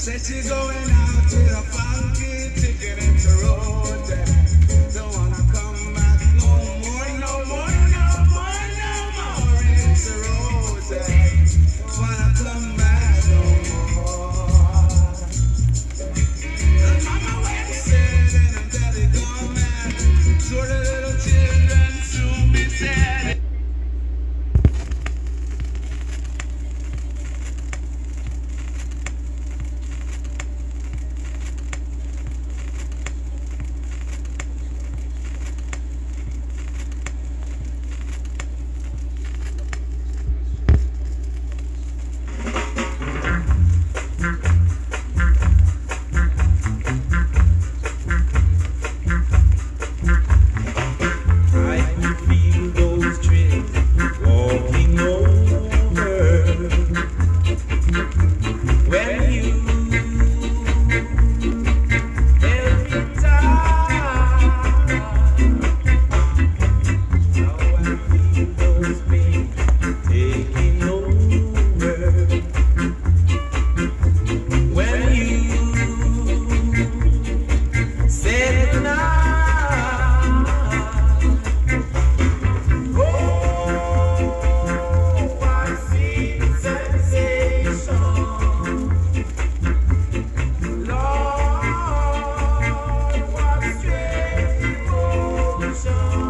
Said she's going out to the show.